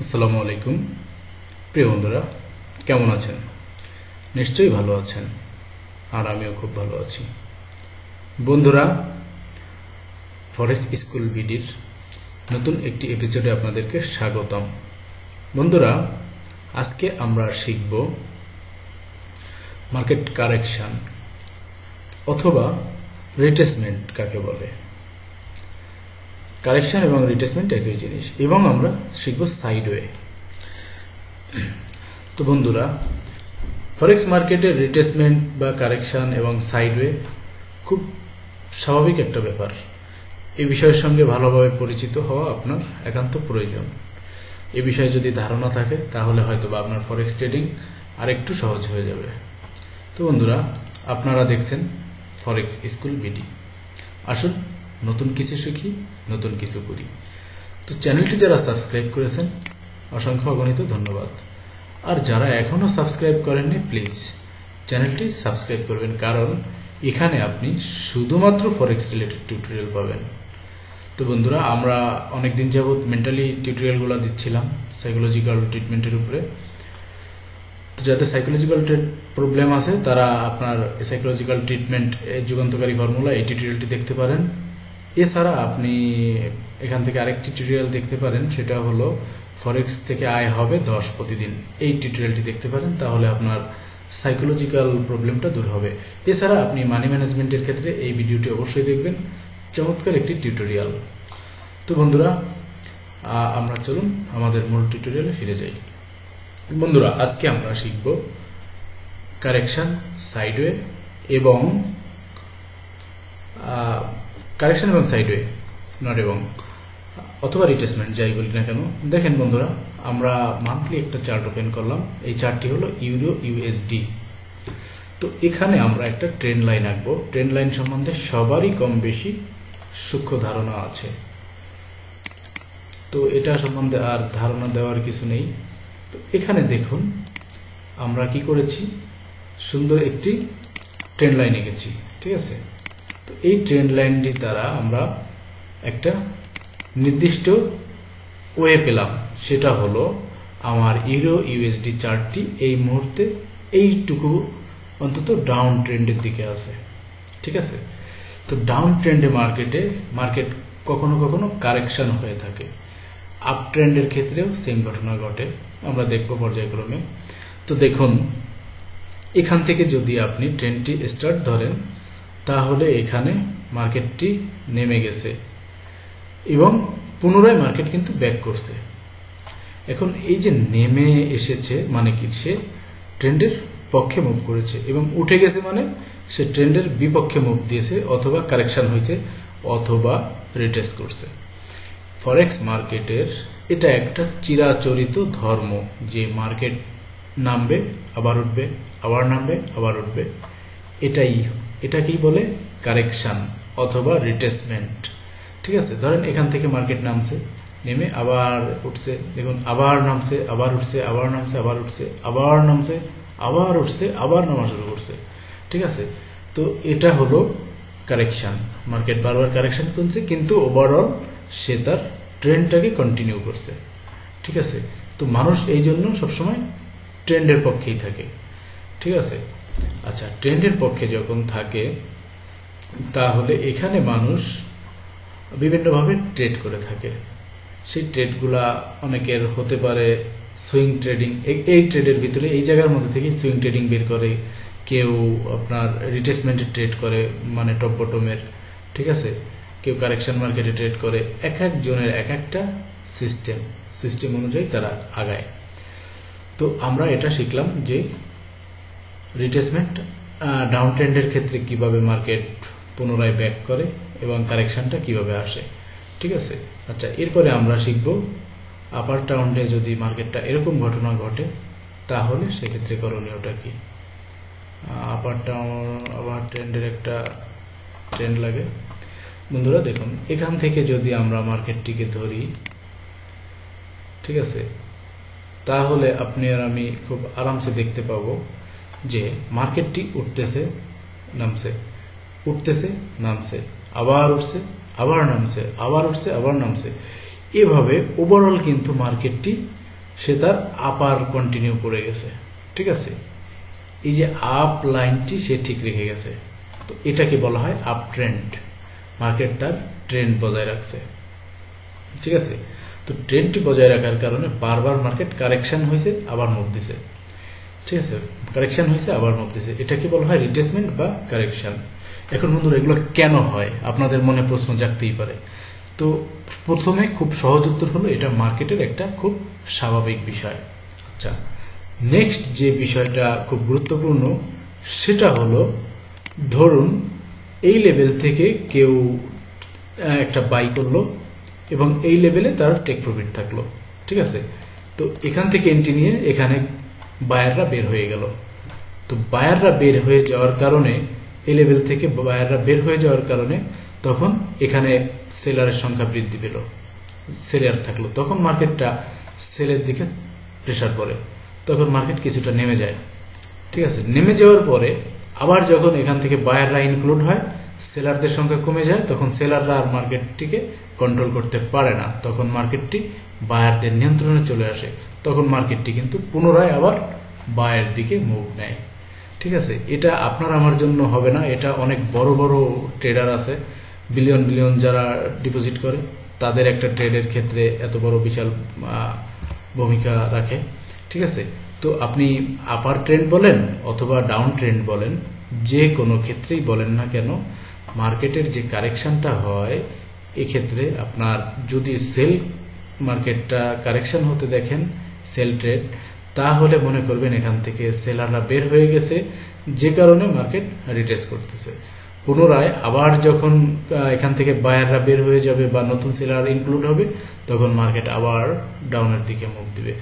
আসসালামু আলাইকুম। প্রিয় বন্ধুরা, কেমন আছেন? নিশ্চয়ই ভালো আছেন, আর আমিও খুব ভালো আছি। বন্ধুরা, ফরেস্ট স্কুল বিডির নতুন একটি এপিসোডে আপনাদেরকে স্বাগতম। বন্ধুরা, আজকে আমরা শিখব মার্কেট কারেকশন অথবা রিটেসমেন্ট কাকে বলে। কারেকশন এবং রিটেসমেন্ট একই জিনিস। এবং আমরা শিখব সাইডওয়ে তো বন্ধুরা ফরেক্স মার্কেটের রিটেসমেন্ট বা কারেকশন এবং সাইডওয়ে খুব স্বাভাবিক একটা ব্যাপার। এই বিষয়ের সঙ্গে ভালোভাবে পরিচিত হওয়া আপনার একান্ত প্রয়োজন। এ বিষয়ে যদি ধারণা থাকে, তাহলে হয়তো বা আপনার ফরেক্স ট্রেডিং আরেকটু সহজ হয়ে যাবে। তো বন্ধুরা, আপনারা দেখছেন ফরেক্স স্কুল বিডি আসুন নতুন কিছু শিখি, নতুন কিছু করি। তো চ্যানেলটি যারা সাবস্ক্রাইব করেছেন, অসংখ্য অগণিত ধন্যবাদ। আর যারা এখনও সাবস্ক্রাইব করেননি, প্লিজ চ্যানেলটি সাবস্ক্রাইব করবেন, কারণ এখানে আপনি শুধুমাত্র ফরেক্স রিলেটেড টিউটোরিয়াল পাবেন। তো বন্ধুরা, আমরা অনেক দিন যাবৎ মেন্টালি টিউটোরিয়ালগুলো দিচ্ছিলাম সাইকোলজিক্যাল ট্রিটমেন্টের উপরে। তো যাদের সাইকোলজিক্যাল প্রবলেম আছে তারা আপনার সাইকোলজিক্যাল ট্রিটমেন্ট যুগান্তকারী ফর্মুলা এই টিউটোরিয়ালটি দেখতে পারেন। এছাড়া আপনি এখান থেকে আরেকটি টিউটোরিয়াল দেখতে পারেন, সেটা হলো ফরেক্স থেকে আয় হবে দশ প্রতিদিন। এই টিউটোরিয়ালটি দেখতে পারেন, তাহলে আপনার সাইকোলজিক্যাল প্রবলেমটা দূর হবে। এছাড়া আপনি মানি ম্যানেজমেন্টের ক্ষেত্রে এই ভিডিওটি অবশ্যই দেখবেন। চমৎকার একটি টিউটোরিয়াল তো বন্ধুরা আমরা চলুন আমাদের মূল টিউটোরিয়ালে ফিরে যাই। বন্ধুরা, আজকে আমরা শিখব কারেকশন সাইডওয়ে এবং কারেকশন এবং সাইডওয়ে নট এবং, অথবা রিটেসমেন্ট যাই বলি না কেন। দেখেন বন্ধুরা, আমরা মান্থলি একটা চার্ট ওপেন করলাম। এই চার্টটি হলো ইউরো ইউএসডি তো এখানে আমরা একটা ট্রেন লাইন আঁকবো। ট্রেন লাইন সম্বন্ধে সবারই কম বেশি সূক্ষ্ম ধারণা আছে। তো এটা সম্বন্ধে আর ধারণা দেওয়ার কিছু নেই। তো এখানে দেখুন, আমরা কি করেছি? সুন্দর একটি ট্রেন লাইন এঁকেছি, ঠিক আছে? তো এই ট্রেন লাইনটি দ্বারা আমরা একটা নির্দিষ্ট ওয়ে পেলাম। সেটা হলো আমার ইউরো ইউএসডি চার্টটি এই মুহূর্তে এইটুকু অন্তত ডাউন ট্রেন্ডের দিকে আছে। ঠিক আছে? তো ডাউন ট্রেন্ডে মার্কেটে মার্কেট কখনো কখনো কারেকশন হয়ে থাকে। আপ ট্রেন্ডের ক্ষেত্রেও সেম ঘটনা ঘটে। আমরা দেখব পর্যায়ক্রমে। তো দেখুন, এখান থেকে যদি আপনি ট্রেনটি স্টার্ট ধরেন তাহলে এখানে মার্কেটটি নেমে গেছে এবং পুনরায় মার্কেট কিন্তু ব্যাক করছে। এখন এই যে নেমে এসেছে মানে কি? সে ট্রেন্ডের পক্ষে মুভ করেছে এবং উঠে গেছে মানে সে ট্রেন্ডের বিপক্ষে মুভ দিয়েছে অথবা কারেকশন হয়েছে অথবা রিটেস্ট করছে। ফরেক্স মার্কেটের এটা একটা চিরাচরিত ধর্ম যে মার্কেট নামবে, আবার উঠবে, আবার নামবে, আবার উঠবে। এটাই এটাকেই বলে কারেকশন অথবা রিটেসমেন্ট ঠিক আছে? ধরেন এখান থেকে মার্কেট নামছে, নেমে আবার উঠছে। দেখুন, আবার নামছে, আবার উঠছে, আবার নামছে, আবার উঠছে, আবার নামছে, আবার উঠছে, আবার নামা শুরু করছে। ঠিক আছে? তো এটা হলো কারেকশন মার্কেট বারবার কারেকশন করছে, কিন্তু ওভারঅল সে তার ট্রেন্ডটাকে কন্টিনিউ করছে। ঠিক আছে? তো মানুষ এই জন্য সবসময় ট্রেন্ডের পক্ষেই থাকে। ঠিক আছে? আচ্ছা ট্রেন্ডের পক্ষে যখন থাকে, তাহলে এখানে মানুষ বিভিন্নভাবে ট্রেড করে থাকে। সেই ট্রেডগুলা অনেকের হতে পারে সুইং ট্রেডিং। এই ট্রেডের ভিতরে, এই জায়গার মধ্যে থেকে সুইং ট্রেডিং বের করে। কেউ আপনার রিটেসমেন্টে ট্রেড করে মানে টপ বটমের, ঠিক আছে? কেউ কারেকশন মার্কেটে ট্রেড করে। এক এক জনের এক একটা সিস্টেম। সিস্টেম অনুযায়ী তারা আগায়। তো আমরা এটা শিখলাম যে রিটেসমেন্ট ডাউন ট্রেন্ডের ক্ষেত্রে কীভাবে মার্কেট পুনরায় ব্যাক করে এবং কারেকশানটা কীভাবে আসে, ঠিক আছে? আচ্ছা এরপরে আমরা শিখব আপার টাউন্ডে যদি মার্কেটটা এরকম ঘটনা ঘটে, তাহলে সেক্ষেত্রে করণীয়টা কি? আপার টাউন আপার ট্রেন্ডের একটা ট্রেন্ড লাগে। বন্ধুরা, দেখুন, এখান থেকে যদি আমরা মার্কেটটিকে ধরি, ঠিক আছে? তাহলে আপনি আর আমি খুব আরামসে দেখতে পাবো যে মার্কেটটি উঠতেছে, নামছে। উঠতেছে, নামছে। আবার উঠছে, আবার নামছে। আবার উঠছে, আবার নামছে। এভাবে ওভারঅল কিন্তু মার্কেটটি সে তার আপার কন্টিনিউ করে গেছে। ঠিক আছে? এই যে আপ লাইনটি সে ঠিক রেখে গেছে। তো এটাকে বলা হয় আপ ট্রেন্ড মার্কেট তার ট্রেন্ড বজায় রাখছে। ঠিক আছে? তো ট্রেন্ডটি বজায় রাখার কারণে বারবার মার্কেট কারেকশন হয়েছে, আবার মুখ দিছে। ঠিক আছে? কারেকশন হয়েছে, আবার মুভ দিছে এটাকে বলা হয় রিটেসমেন্ট বা কারেকশন এখন বন্ধুরা, এগুলো কেন হয়? আপনাদের মনে প্রশ্ন জাগতেই পারে। তো প্রথমে খুব সহজ উত্তর হলো, এটা মার্কেটের একটা খুব স্বাভাবিক বিষয়। আচ্ছা নেক্সট যে বিষয়টা খুব গুরুত্বপূর্ণ, সেটা হলো, ধরুন এই লেভেল থেকে কেউ একটা বাই করল এবং এই লেভেলে তার টেক প্রফিট থাকল। ঠিক আছে? তো এখান থেকে এন্ট্রি নিয়ে এখানে বায়াররা বের হয়ে গেল। তো বায়াররা বের হয়ে যাওয়ার কারণে এই লেভেল থেকে বায়াররা বের হয়ে যাওয়ার কারণে তখন এখানে সেলারের সংখ্যা বৃদ্ধি পেল। সেলার থাকল। তখন মার্কেটটা সেলের দিকে প্রেশার পড়ে। তখন মার্কেট কিছুটা নেমে যায়। ঠিক আছে? নেমে যাওয়ার পরে আবার যখন এখান থেকে বায়াররা ইনক্লুড হয়, সেলারদের সংখ্যা কমে যায়, তখন সেলাররা আর মার্কেটটিকে কন্ট্রোল করতে পারে না। তখন মার্কেটটি বায়ারদের নিয়ন্ত্রণে চলে আসে। তখন মার্কেটটি কিন্তু পুনরায় আবার বায়ের দিকে মুভ নেয়। ঠিক আছে, এটা আপনার আমার জন্য হবে না, এটা অনেক বড় বড় ট্রেডার আছে বিলিয়ন বিলিয়ন যারা ডিপোজিট করে, তাদের একটা ট্রেডের ক্ষেত্রে এত বড় বিশাল ভূমিকা রাখে, ঠিক আছে? তো আপনি আপার ট্রেন্ড বলেন অথবা ডাউন ট্রেন্ড বলেন, যে কোনো ক্ষেত্রেই বলেন না কেন মার্কেটের যে কারেকশনটা হয়, এক্ষেত্রে আপনার যদি সেল মার্কেটটা কারেকশন হতে দেখেন সেল ট্রেড তাহলে মনে করবেন এখান থেকে সেলাররা বের হয়ে গেছে, যে কারণে মার্কেট রিটেস করতেছে। পুনরায় আবার যখন এখান থেকে বায়াররা বের হয়ে যাবে বা নতুন সেলার ইনক্লুড হবে, তখন মার্কেট আবার ডাউনের দিকে মুখ দিবে।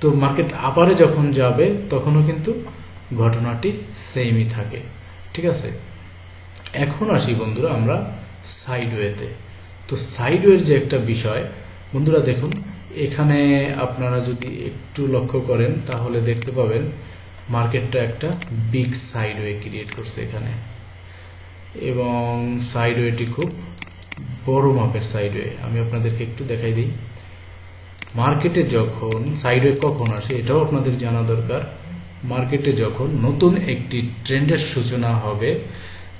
তো মার্কেট আবারে যখন যাবে, তখনও কিন্তু ঘটনাটি সেমই থাকে। ঠিক আছে? এখন আসি বন্ধুরা আমরা সাইডওয়েতে তো সাইডওয়ের যে একটা বিষয়, বন্ধুরা দেখুন এখানে আপনারা যদি একটু লক্ষ্য করেন, তাহলে দেখতে পাবেন মার্কেটটা একটা বিগ সাইডওয়ে ক্রিয়েট করছে এখানে। এবং সাইডওয়েটি খুব বড় মাপের সাইডওয়ে। আমি আপনাদেরকে একটু দেখাই দিই। মার্কেটে যখন, সাইডওয়ে কখন আসে, এটাও আপনাদের জানা দরকার, মার্কেটে যখন নতুন একটি ট্রেন্ডের সূচনা হবে,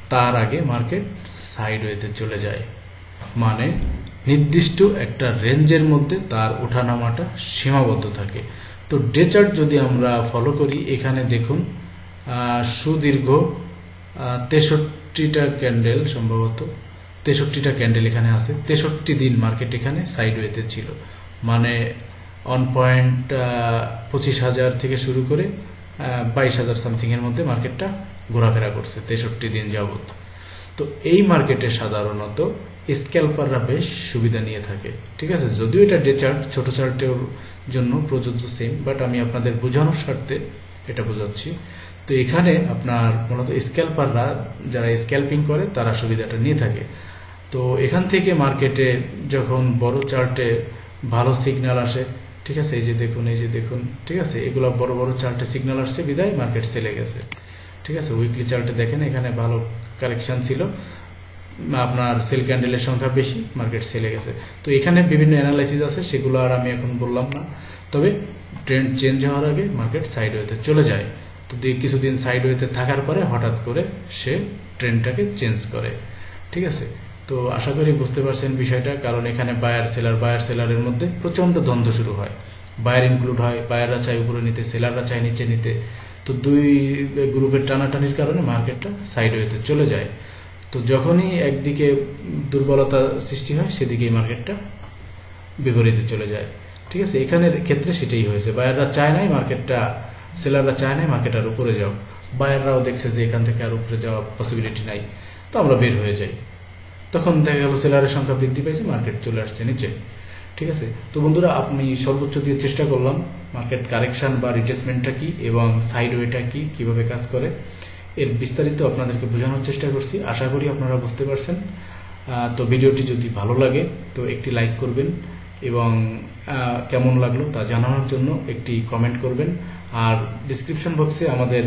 তার আগে মার্কেট সাইডওয়েতে চলে যায়। মানে নির্দিষ্ট একটা রেঞ্জের মধ্যে তার ওঠানামাটা সীমাবদ্ধ থাকে। তো ডে চার্ট যদি আমরা ফলো করি, এখানে দেখুন সুদীর্ঘ তেষট্টিটা ক্যান্ডেল সম্ভবত, তেষট্টিটা ক্যান্ডেল এখানে আছে, তেষট্টি দিন মার্কেট এখানে সাইডওয়েতে ছিল। মানে ওয়ান পয়েন্ট পঁচিশ হাজার থেকে শুরু করে বাইশ হাজার সামথিংয়ের মধ্যে মার্কেটটা ঘোরাফেরা করছে, তেষট্টি দিন যাবত তো এই মার্কেটে সাধারণত স্ক্যালপাররা বেশ সুবিধা নিয়ে থাকে। ঠিক আছে? যদিও এটা ডে চার্ট, ছোট চার্টের জন্য প্রযোজ্য সেম বাট আমি আপনাদের বোঝানোর স্বার্থে এটা বোঝাচ্ছি। তো এখানে আপনার মূলত স্ক্যালপাররা যারা স্ক্যালপিং করে, তারা সুবিধাটা নিয়ে থাকে। তো এখান থেকে মার্কেটে যখন বড় চার্টে ভালো সিগন্যাল আসে, ঠিক আছে? এই যে দেখুন, এই যে দেখুন, ঠিক আছে? এগুলো বড় বড় চার্টে সিগন্যাল আসছে, বিদায়, মার্কেট সেলে গেছে। ঠিক আছে? উইকলি চার্টে দেখেন, এখানে ভালো কালেকশন ছিল। আপনার সেল ক্যান্ডেলের সংখ্যা বেশি মার্কেট সেলে গেছে। তো এখানে বিভিন্ন অ্যানালাইসিস আছে, সেগুলো আর আমি এখন বললাম না। তবে ট্রেন্ড চেঞ্জ হওয়ার আগে মার্কেট সাইডওয়েতে চলে যায়। তো কিছুদিন সাইডওয়েতে থাকার পরে হঠাৎ করে সে ট্রেন্ডটাকে চেঞ্জ করে। ঠিক আছে? তো আশা করি বুঝতে পারছেন বিষয়টা, কারণ এখানে বায়ার সেলার বায়ার সেলারের মধ্যে প্রচণ্ড দ্বন্দ্ব শুরু হয়। বায়ার ইনক্লুড হয় বায়াররা চায় উপরে নিতে সেলাররা চায় নিচে নিতে। তো দুই গ্রুপের টানাটানির কারণে মার্কেটটা সাইডওয়েতে চলে যায়। তো যখনই একদিকে দুর্বলতা সৃষ্টি হয়, সেদিকেই মার্কেটটা বিপরীতে চলে যায়। ঠিক আছে? এখানের ক্ষেত্রে সেটাই হয়েছে। বায়াররা চায় নাই মার্কেটটা, সেলাররা চায় নাই মার্কেট আর উপরে যাও। বায়াররাও দেখছে যে এখান থেকে আর উপরে যাওয়া পসিবিলিটি নাই। তো আমরা বের হয়ে যাই। তখন দেখা গেল সেলারের সংখ্যা বৃদ্ধি পাইছে, মার্কেট চলে আসছে নিচে। ঠিক আছে? তো বন্ধুরা, আপনি সর্বোচ্চ দিয়ে চেষ্টা করলাম মার্কেট কারেকশন বা রিটেসমেন্টটা কি এবং সাইডওয়েটা কি, কীভাবে কাজ করে। এর বিস্তারিত আপনাদেরকে বোঝানোর চেষ্টা করছি। আশা করি আপনারা বুঝতে পারছেন। তো ভিডিওটি যদি ভালো লাগে, তো একটি লাইক করবেন এবং কেমন লাগল তা জানানোর জন্য একটি কমেন্ট করবেন। আর ডিসক্রিপশন বক্সে আমাদের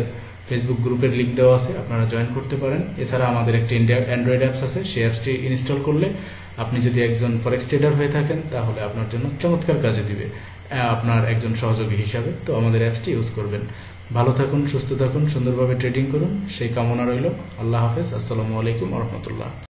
ফেসবুক গ্রুপের লিঙ্ক দেওয়া আছে, আপনারা জয়েন করতে পারেন। এছাড়া আমাদের একটি অ্যান্ড্রয়েড অ্যাপস আছে সেই অ্যাপসটি ইনস্টল করলে আপনি যদি একজন ফরেক্স ট্রেডার হয়ে থাকেন, তাহলে আপনার জন্য চমৎকার কাজে দিবে আপনার একজন সহযোগী হিসাবে। তো আমাদের অ্যাপসটি ইউজ করবেন। ভালো থাকুন, সুস্থ থাকুন, সুন্দরভাবে ট্রেডিং করুন। সেই কামনা রইল। আল্লাহ হাফেজ। আসসালামু আলাইকুম রহমতুল্লাহ।